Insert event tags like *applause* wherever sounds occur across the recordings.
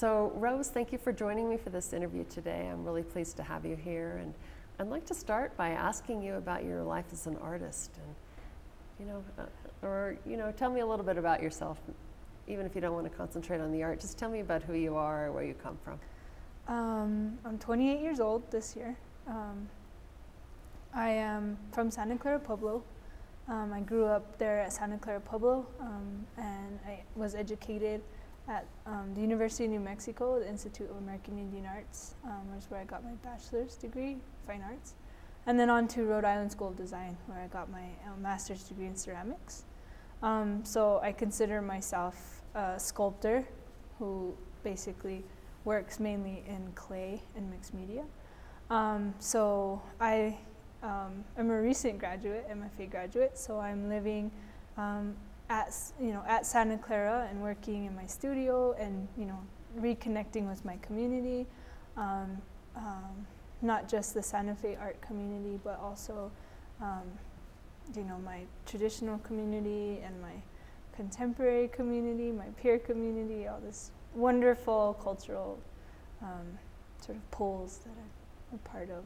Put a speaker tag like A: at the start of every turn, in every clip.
A: So, Rose, thank you for joining me for this interview today. I'm really pleased to have you here. And I'd like to start by asking you about your life as an artist. And, you know, uh, or, you know, tell me a little bit about yourself. Even if you don't want to concentrate on the art, just tell me about who you are, or where you come from.
B: Um, I'm 28 years old this year. Um, I am from Santa Clara Pueblo. Um, I grew up there at Santa Clara Pueblo, um, and I was educated at um, the University of New Mexico, the Institute of American Indian Arts, um, was where I got my bachelor's degree, fine arts, and then on to Rhode Island School of Design, where I got my uh, master's degree in ceramics. so I consider myself a sculptor who basically works mainly in clay and mixed media. Um, so I um, am a recent graduate, MFA graduate, so I'm living um, at, you know, at Santa Clara and working in my studio and, you know, reconnecting with my community, um, um, not just the Santa Fe art community, but also, um, you know, my traditional community and my contemporary community, my peer community, all this wonderful cultural um, sort of poles that I'm a part of.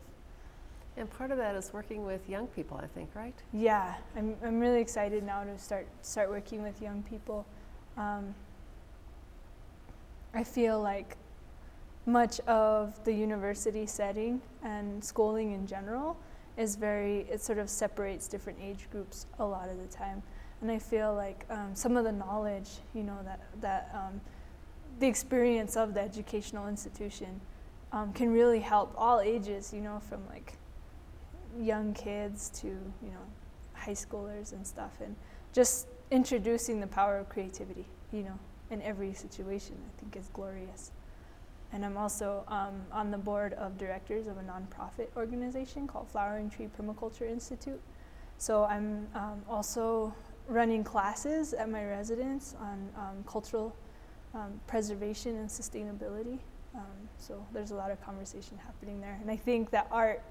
A: And part of that is working with young people, I think, right?
B: Yeah, I'm, I'm really excited now to start start working with young people. Um, I feel like much of the university setting and schooling in general is very, it sort of separates different age groups a lot of the time. And I feel like um, some of the knowledge, you know, that, that um, the experience of the educational institution um, can really help all ages, you know, from like young kids to, you know, high schoolers and stuff. And just introducing the power of creativity, you know, in every situation, I think is glorious. And I'm also um, on the board of directors of a nonprofit organization called Flowering Tree Permaculture Institute. So I'm um, also running classes at my residence on um, cultural um, preservation and sustainability. Um, so there's a lot of conversation happening there. And I think that art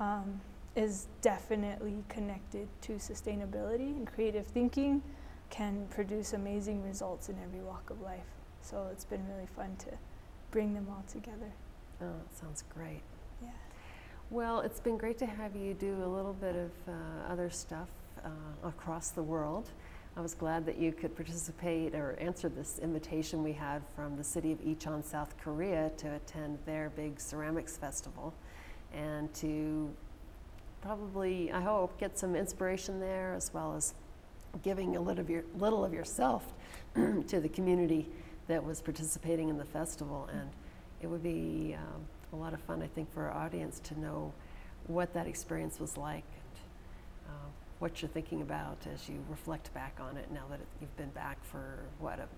B: um, is definitely connected to sustainability and creative thinking can produce amazing results in every walk of life. So it's been really fun to bring them all together.
A: Oh, that sounds great.
B: Yeah.
A: Well, it's been great to have you do a little bit of uh, other stuff uh, across the world. I was glad that you could participate or answer this invitation we had from the city of Icheon, South Korea to attend their big ceramics festival and to probably, I hope, get some inspiration there as well as giving a little of, your, little of yourself *clears throat* to the community that was participating in the festival. And it would be um, a lot of fun, I think, for our audience to know what that experience was like and what you're thinking about as you reflect back on it now that it, you've been back for what a,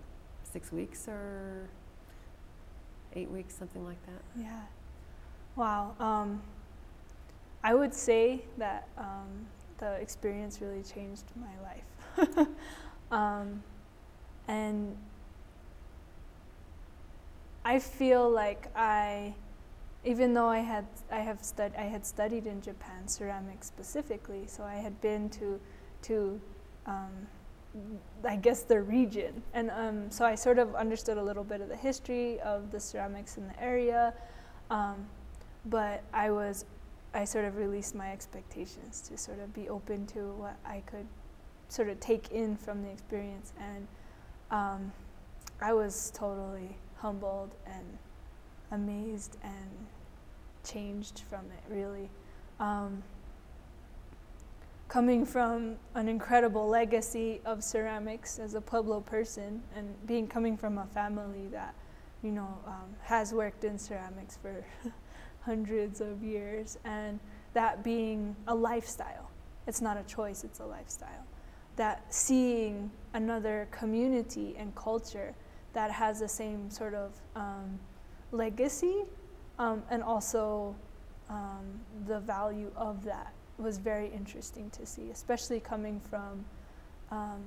A: six weeks or eight weeks something like that
B: yeah wow um, i would say that um, the experience really changed my life. *laughs* Um, and i feel like i even though I had I have stud I had studied in Japan ceramics specifically, so I had been to to um, I guess the region, and um, so I sort of understood a little bit of the history of the ceramics in the area, um, but I was I sort of released my expectations to sort of be open to what I could sort of take in from the experience, and um, I was totally humbled and amazed and changed from it, really. Um, coming from an incredible legacy of ceramics as a Pueblo person and being coming from a family that, you know, um, has worked in ceramics for *laughs* hundreds of years and that being a lifestyle. It's not a choice, it's a lifestyle. That seeing another community and culture that has the same sort of um, legacy um, and also um, the value of that was very interesting to see, especially coming from, um,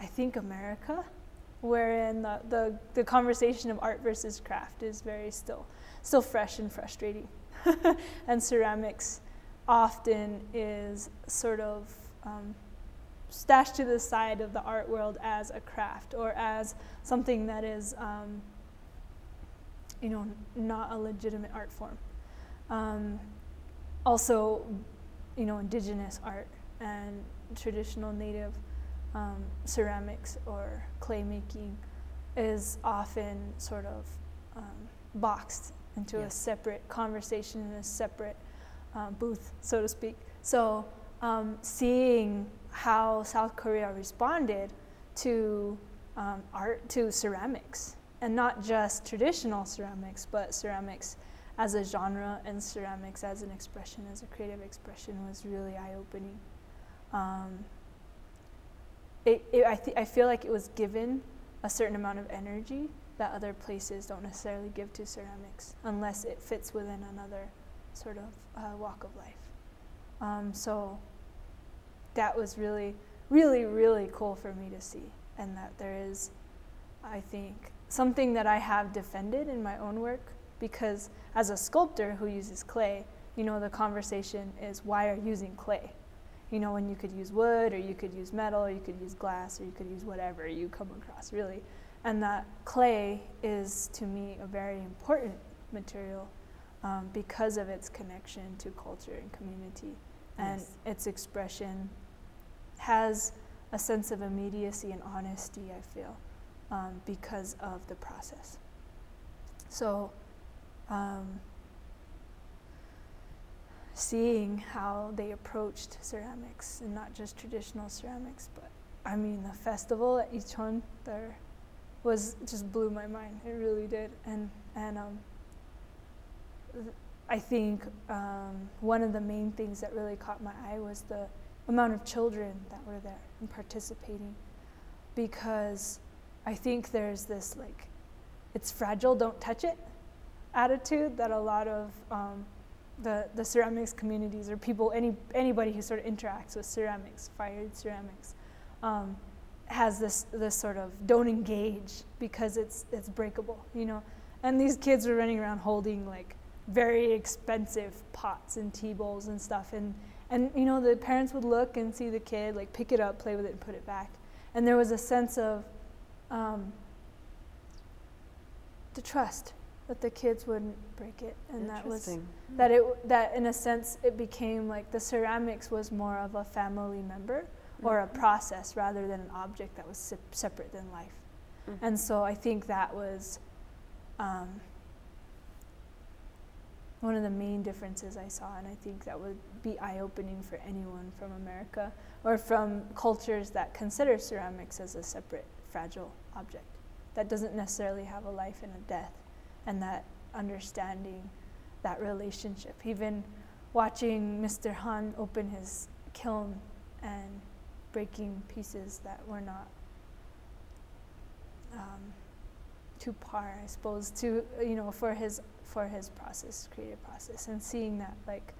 B: I think, America, wherein the, the, the, conversation of art versus craft is very still, still fresh and frustrating. *laughs* and ceramics often is sort of um, stashed to the side of the art world as a craft or as something that is, um, you know, not a legitimate art form. Um, also, you know, indigenous art and traditional native um, ceramics or clay making is often sort of um, boxed into yes. a separate conversation in a separate uh, booth, so to speak. So, um, seeing how South Korea responded to um, art, to ceramics, and not just traditional ceramics, but ceramics as a genre and ceramics as an expression, as a creative expression, was really eye opening. Um, it, it, I, I feel like it was given a certain amount of energy that other places don't necessarily give to ceramics unless it fits within another sort of uh, walk of life. Um, so that was really, really, really cool for me to see, and that there is, I think, something that I have defended in my own work because as a sculptor who uses clay, you know, the conversation is why are you using clay? You know, when you could use wood or you could use metal or you could use glass or you could use whatever you come across, really. And that clay is, to me, a very important material um, because of its connection to culture and community. And yes. its expression has a sense of immediacy and honesty, I feel, um, because of the process. So, um, seeing how they approached ceramics and not just traditional ceramics, but I mean, the festival at Icheon there was just blew my mind. It really did. And, and um, I think um, one of the main things that really caught my eye was the amount of children that were there and participating because I think there's this like, it's fragile, don't touch it attitude that a lot of um, the, the ceramics communities or people, any, anybody who sort of interacts with ceramics, fired ceramics, um, has this, this sort of don't engage because it's, it's breakable, you know? And these kids were running around holding like very expensive pots and tea bowls and stuff. And, and, you know, the parents would look and see the kid like pick it up, play with it, and put it back. And there was a sense of um, the trust that the kids wouldn't break it, and that was that it that in a sense it became like the ceramics was more of a family member mm-hmm. or a mm-hmm. process rather than an object that was se- separate than life, mm-hmm. and so I think that was. Um, one of the main differences I saw, and I think that would be eye opening for anyone from America or from cultures that consider ceramics as a separate, fragile object that doesn't necessarily have a life and a death and that understanding that relationship. Even watching Mr. Han open his kiln and breaking pieces that were not um, to par, I suppose, to you know for his for his process, creative process, and seeing that like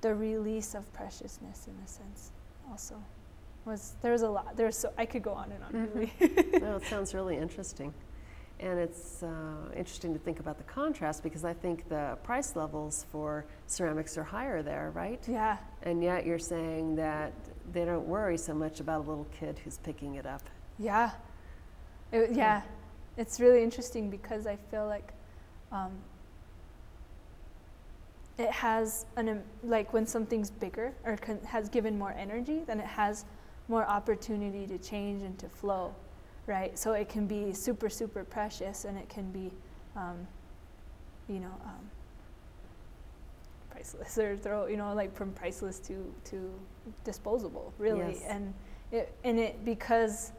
B: the release of preciousness in a sense also was there was a lot there was so I could go on and on
A: mm-hmm.
B: really.
A: well, it sounds really interesting. And it's uh, interesting to think about the contrast because I think the price levels for ceramics are higher there, right?
B: Yeah.
A: And yet you're saying that they don't worry so much about a little kid who's picking it up.
B: Yeah. It, yeah. It's really interesting because I feel like um, it has an, like when something's bigger or has given more energy, then it has more opportunity to change and to flow right? So it can be super, super precious and it can be, um, you know, um, priceless or throw, you know, like from priceless to, to disposable, really. Yes. And it, and it, because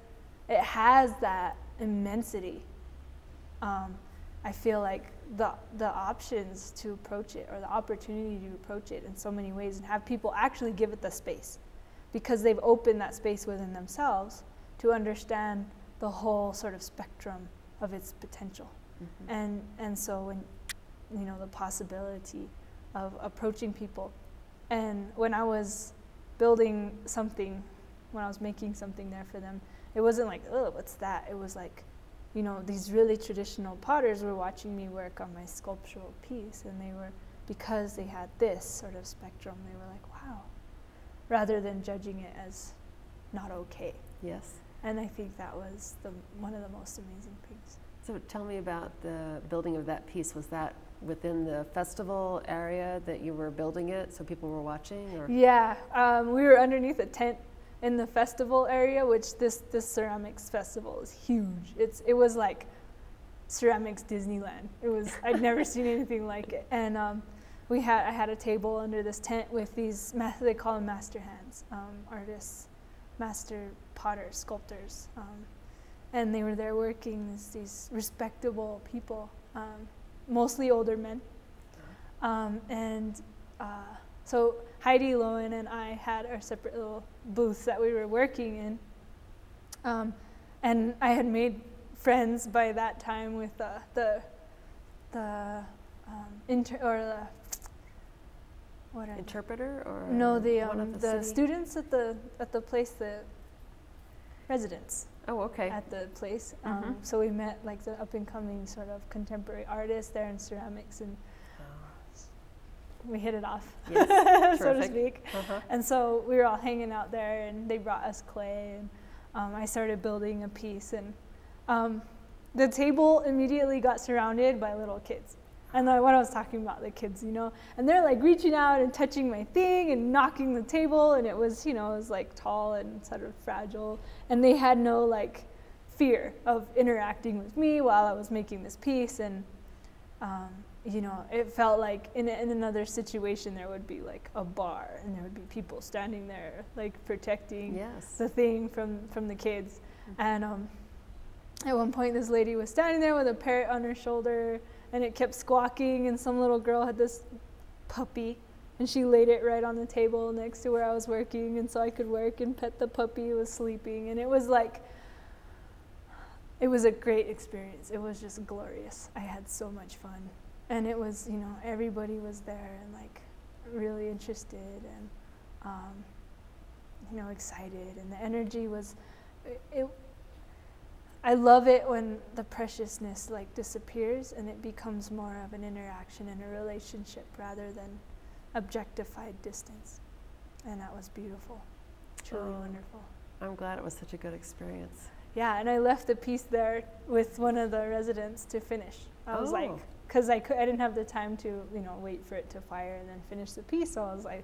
B: it has that immensity, um, I feel like the, the options to approach it or the opportunity to approach it in so many ways and have people actually give it the space because they've opened that space within themselves to understand the whole sort of spectrum of its potential. Mm-hmm. And, and so when, you know, the possibility of approaching people. And when I was building something, when I was making something there for them, it wasn't like, oh, what's that? It was like, you know, these really traditional potters were watching me work on my sculptural piece, and they were, because they had this sort of spectrum, they were like, wow, rather than judging it as not okay.
A: Yes.
B: And I think that was the one of the most amazing things.
A: So tell me about the building of that piece. Was that within the festival area that you were building it so people were watching or
B: Yeah, um, we were underneath a tent in the festival area, which this this ceramics festival is huge. It's it was like ceramics Disneyland. It was I'd never *laughs* seen anything like it. And um, we had I had a table under this tent with these they call them master hands, um, artists, master potters, sculptors, um, and they were there working as these respectable people, um, mostly older men, um, and. Uh, so Heidi Loewen and I had our separate little booths that we were working in, um, and I had made friends by that time with uh, the the um, inter or the what are
A: interpreter or
B: no the
A: one
B: um,
A: of
B: the
A: city?
B: students at the at the place the residents
A: Oh, okay.
B: at the place.
A: Mhm.
B: Um, so we met like the up and coming sort of contemporary artists there in ceramics, and we hit it off,
A: Yes, *laughs*
B: so to speak.
A: Uh-huh.
B: And so we were all hanging out there, and they brought us clay, and um, I started building a piece, and um, the table immediately got surrounded by little kids. And like what I was talking about, the kids, you know, and they're like reaching out and touching my thing and knocking the table, and it was, you know, it was like tall and sort of fragile, and they had no like fear of interacting with me while I was making this piece, and um, you know, it felt like in, in another situation there would be like a bar and there would be people standing there like protecting
A: Yes.
B: the thing from from the kids.
A: Mhm.
B: And um, at one point, this lady was standing there with a parrot on her shoulder, and it kept squawking. And some little girl had this puppy, and she laid it right on the table next to where I was working, and so I could work and pet the puppy. It was sleeping, and it was like. It was a great experience. It was just glorious. I had so much fun and it was you know everybody was there and like really interested and um, you know excited and the energy was it i love it when the preciousness like disappears and it becomes more of an interaction and a relationship rather than objectified distance and that was beautiful truly
A: Oh.
B: wonderful
A: I'm glad it was such a good experience.
B: yeah and i left the piece there with one of the residents to finish i was like
A: Oh.
B: because I, cou- I didn't have the time to you know wait for it to fire and then finish the piece so i was like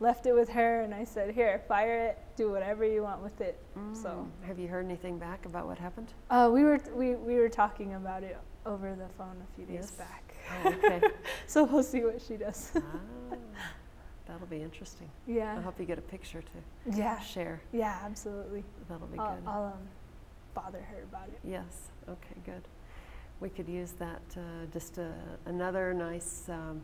B: left it with her and i said here fire it do whatever you want with it So-
A: Mm. have you heard anything back about what happened?
B: uh, we were we, we were talking about it over the phone a few days
A: Yes.
B: back
A: Oh, okay. *laughs*
B: so we'll see what she does
A: ah, that'll be interesting.
B: Yeah.
A: I hope you get a picture to
B: yeah
A: share.
B: yeah absolutely
A: That'll be
B: I'll,
A: good.
B: I'll um, bother her about it
A: Yes, okay, good. We could use that, uh, just uh, another nice um,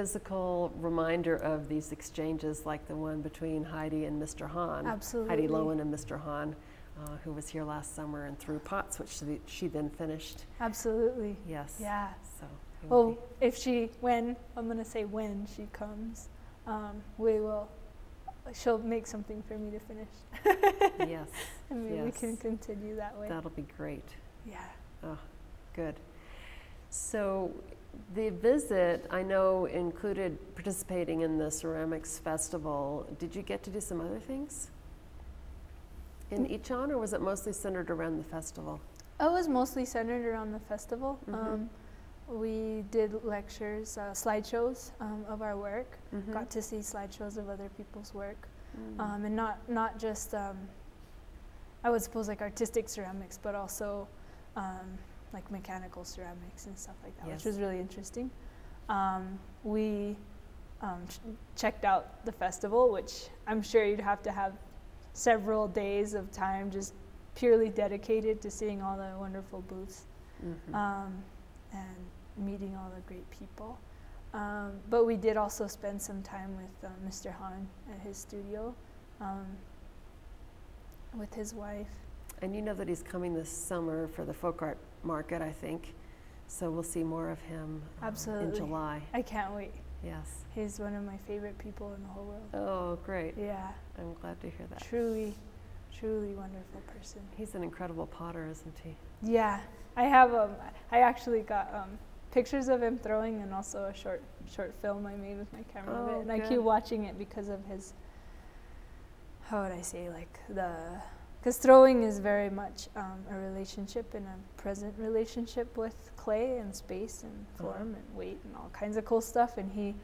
A: physical reminder of these exchanges like the one between Heidi and Mr. Hahn.
B: absolutely
A: Heidi Loewen and Mr. Hahn, uh, who was here last summer and threw pots, which she, she then finished.
B: absolutely
A: Yes.
B: yeah
A: So.
B: Well, if she, when, I'm going to say when she comes, um, we will, she'll make something for me to finish. *laughs*
A: yes,
B: and maybe we can continue that way.
A: that'll be great.
B: yeah.
A: Oh, good. So the visit, I know, included participating in the ceramics festival. Did you get to do some other things in
B: Mm.
A: Icheon, or was it mostly centered around the festival?
B: It was mostly centered around the festival.
A: Mhm.
B: Um, we did lectures, uh, slideshows um, of our work.
A: Mhm.
B: Got to see slideshows of other people's work,
A: Mm.
B: um, and not not just um, I would suppose like artistic ceramics, but also um, like mechanical ceramics and stuff like that,
A: Yes.
B: which was really interesting. Um, we um, ch- checked out the festival, which I'm sure you'd have to have several days of time just purely dedicated to seeing all the wonderful booths
A: Mhm.
B: um, and meeting all the great people. Um, but we did also spend some time with uh, Mr. Hahn at his studio um, with his wife.
A: and you know that he's coming this summer for the folk art market, I think. So we'll see more of him uh, in July.
B: I can't wait.
A: Yes.
B: He's one of my favorite people in the whole world.
A: Oh, great.
B: Yeah,
A: I'm glad to hear that.
B: truly, truly wonderful person.
A: He's an incredible potter, isn't he?
B: Yeah, I have um, I actually got um, pictures of him throwing and also a short short film I made with my camera of
A: Oh,
B: and I keep watching it because of his how would I say like the because throwing is very much um, a relationship and a present relationship with clay and space and
A: Uh-huh.
B: form and weight and all kinds of cool stuff and he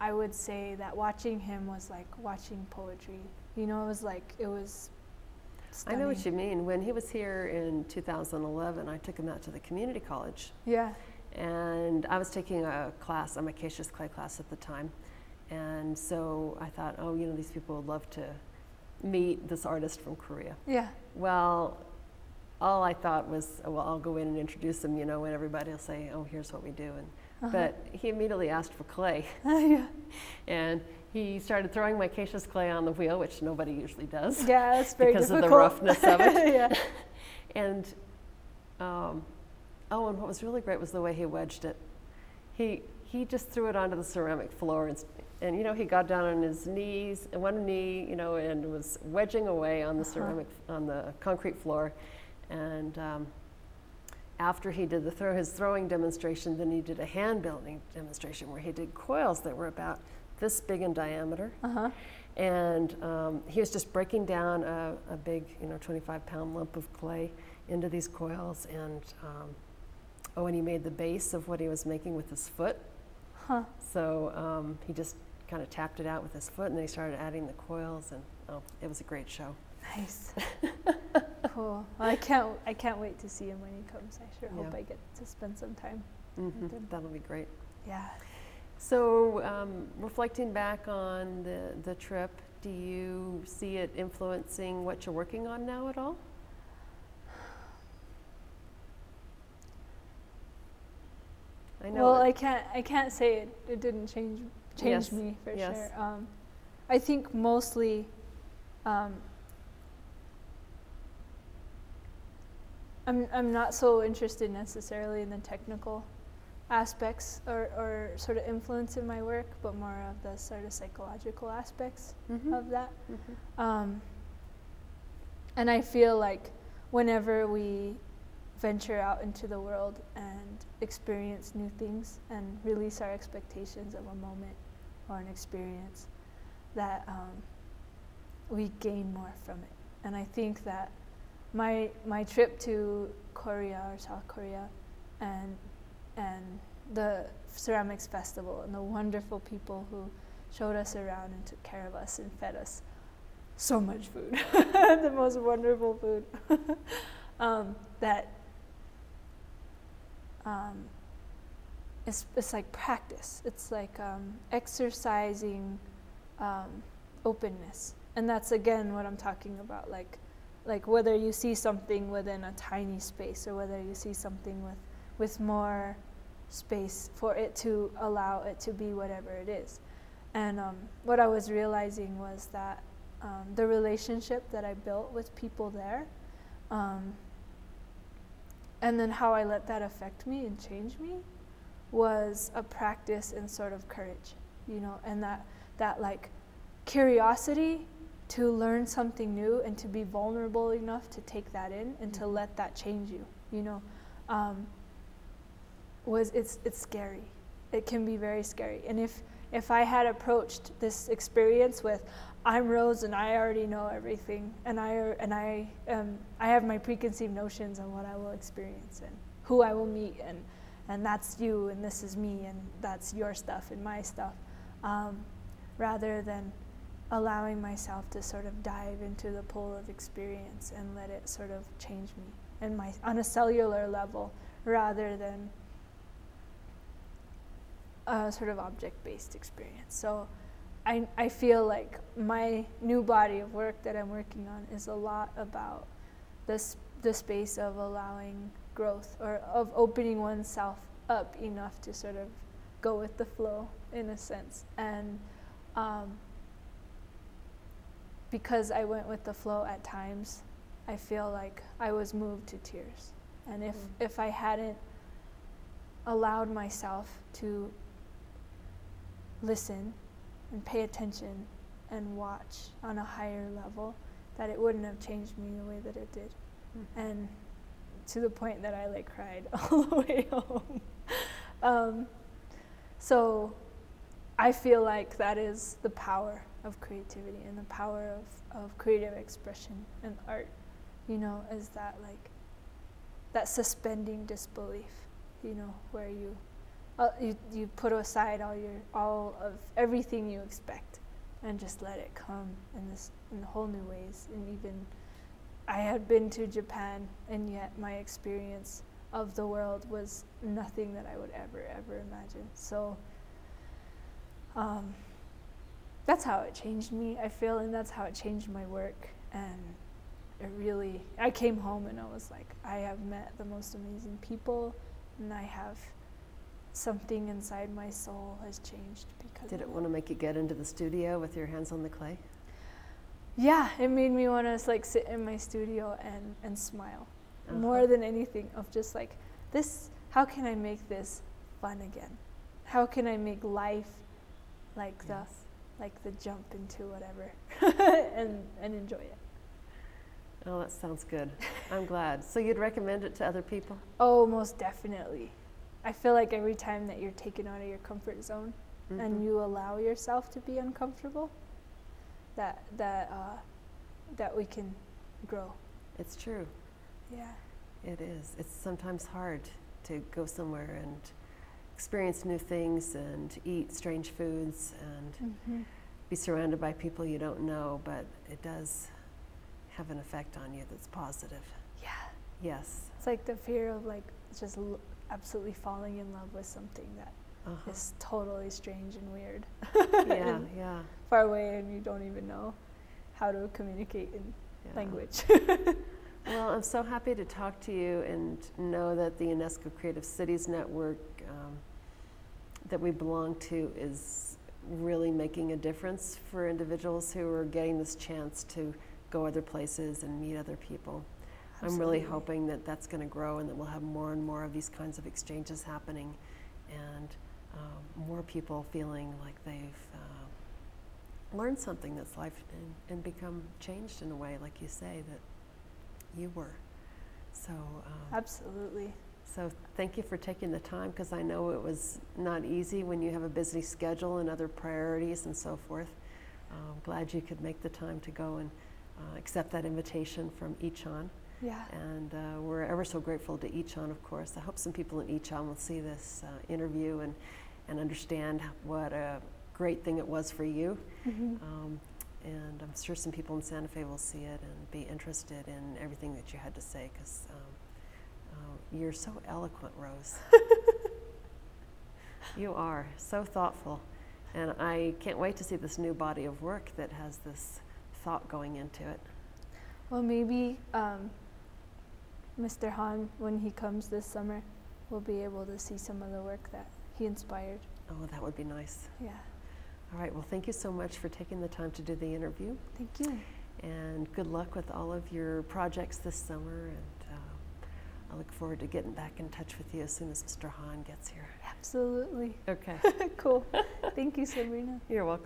B: I would say that watching him was like watching poetry you know it was like it was
A: I know what you mean. When he was here in 2011, I took him out to the community college.
B: yeah
A: And I was taking a class, a micaceous clay class at the time. And so I thought, oh, you know, these people would love to meet this artist from Korea.
B: yeah
A: Well, all I thought was, oh, well, I'll go in and introduce them, you know, and everybody will say, oh, here's what we do. And,
B: uh-huh.
A: But he immediately asked for clay. *laughs*
B: yeah *laughs*
A: And he started throwing micaceous clay on the wheel, which nobody usually does.
B: yeah that's very
A: Because of the roughness of it. *laughs*
B: yeah
A: And, um, oh, and what was really great was the way he wedged it. He, he just threw it onto the ceramic floor and, and, you know, he got down on his knees, one knee, you know, and was wedging away on the
B: Uh-huh.
A: ceramic, on the concrete floor. And um, after he did the throw, his throwing demonstration, then he did a hand building demonstration where he did coils that were about this big in diameter.
B: uh-huh
A: And um, he was just breaking down a, a big, you know, 25 pound lump of clay into these coils. And um, oh, and he made the base of what he was making with his foot.
B: huh
A: So um, he just kind of tapped it out with his foot and then he started adding the coils. And oh, it was a great show.
B: Nice. *laughs* cool. Well, I can't. I can't wait to see him when he comes. I sure hope I get to spend some time.
A: hmm
B: them.
A: That'll be great.
B: Yeah.
A: So, um, reflecting back on the, the trip, do you see it influencing what you're working on now at all? I know.
B: Well, I can't. I can't say it. It didn't change change
A: Yes,
B: me for
A: yes.
B: sure. Um, I think mostly. Um, I'm I'm not so interested necessarily in the technical aspects or, or sort of influence in my work, but more of the sort of psychological aspects
A: Mhm,
B: of that.
A: mhm.
B: Um, and I feel like whenever we venture out into the world and experience new things and release our expectations of a moment or an experience, that um, we gain more from it. And I think that my my trip to Korea or South Korea and and the ceramics festival and the wonderful people who showed us around and took care of us and fed us so much food, *laughs* the most wonderful food. *laughs* um, that um, it's, it's like practice. It's like um, exercising um, openness, and that's again what I'm talking about. Like, like whether you see something within a tiny space or whether you see something with with more space for it to allow it to be whatever it is. And um, what I was realizing was that um, the relationship that I built with people there, um, and then how I let that affect me and change me, was a practice in sort of courage, you know, and that that like curiosity to learn something new and to be vulnerable enough to take that in and to let that change you, you know. Um, was it's it's scary. It can be very scary. And if if I had approached this experience with I'm Rose and I already know everything and I and I um, I have my preconceived notions on what I will experience and who I will meet and and that's you and this is me and that's your stuff and my stuff um, rather than allowing myself to sort of dive into the pool of experience and let it sort of change me and my on a cellular level rather than a sort of object-based experience. So I, I feel like my new body of work that I'm working on is a lot about this the space of allowing growth or of opening oneself up enough to sort of go with the flow in a sense and um, because I went with the flow at times I feel like I was moved to tears and if,
A: Mm.
B: if I hadn't allowed myself to listen and pay attention and watch on a higher level, that it wouldn't have changed me the way that it did. And to the point that I like cried *laughs* all the way home. um, so I feel like that is the power of creativity and the power of, of creative expression and art, you know, is that like that suspending disbelief, you know, where you uh, you, you put aside all your all of everything you expect and just let it come in this in whole new ways and even I had been to Japan and yet my experience of the world was nothing that I would ever ever imagine. So um, that's how it changed me I feel and that's how it changed my work. And it really I came home and I was like I have met the most amazing people and I have something inside my soul has changed because
A: Did it want to make you get into the studio with your hands on the clay?
B: Yeah, it made me want to like sit in my studio and and smile
A: Uh-huh.
B: more than anything of just like this how can I make this fun again? How can I make life like the like the jump into whatever *laughs* and and enjoy it.
A: Oh, that sounds good. I'm glad. So you'd recommend it to other people?
B: Oh, most definitely. I feel like every time that you're taken out of your comfort zone
A: Mhm.
B: and you allow yourself to be uncomfortable, that that uh, that we can grow.
A: It's true.
B: Yeah.
A: It is. It's sometimes hard to go somewhere and experience new things and eat strange foods and
B: Mm-hmm.
A: be surrounded by people you don't know, but it does have an effect on you that's positive.
B: Yeah.
A: Yes.
B: It's like the fear of like just absolutely falling in love with something that
A: Uh-huh.
B: is totally strange and weird,
A: Yeah,
B: and *laughs*
A: yeah,
B: far away, and you don't even know how to communicate in
A: yeah.
B: language. *laughs*
A: Well, I'm so happy to talk to you and know that the UNESCO Creative Cities Network um, that we belong to is really making a difference for individuals who are getting this chance to go other places and meet other people. I'm really hoping that that's going to grow and that we'll have more and more of these kinds of exchanges happening and um, more people feeling like they've uh, learned something that's life and, and become changed in a way, like you say, that you were. So, um,
B: Absolutely.
A: so thank you for taking the time because I know it was not easy when you have a busy schedule and other priorities and so forth. Um, glad you could make the time to go and uh, accept that invitation from Icheon.
B: Yeah.
A: And uh, we're ever so grateful to Icheon, of course. I hope some people in Icheon will see this uh, interview and, and understand what a great thing it was for you.
B: hmm
A: Um, and I'm sure some people in Santa Fe will see it and be interested in everything that you had to say because um, uh, you're so eloquent, Rose. *laughs* you are so thoughtful. And I can't wait to see this new body of work that has this thought going into it.
B: Well, maybe um, Mr. Han, when he comes this summer, will be able to see some of the work that he inspired.
A: Oh, that would be nice.
B: Yeah.
A: All right, well, thank you so much for taking the time to do the interview.
B: Thank you.
A: And good luck with all of your projects this summer. And uh, I look forward to getting back in touch with you as soon as Mr. Hahn gets here.
B: Absolutely.
A: Okay, *laughs*
B: cool. Thank you, Sabrina.
A: you're welcome.